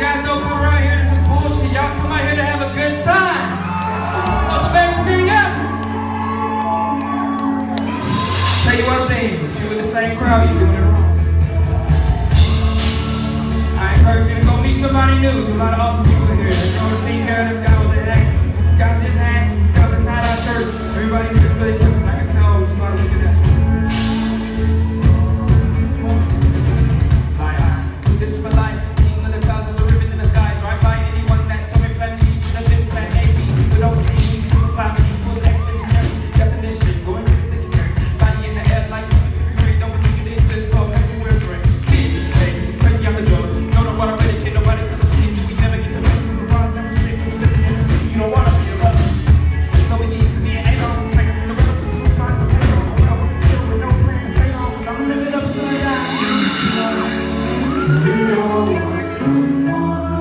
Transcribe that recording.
guys know come around here to some bullshit. Y'all come out here to have a good time. That's the best thing ever. Tell you one thing, if you're with the same crowd, you're doing it wrong. I encourage you to go meet somebody new, It's a lot of awesome. we all want someone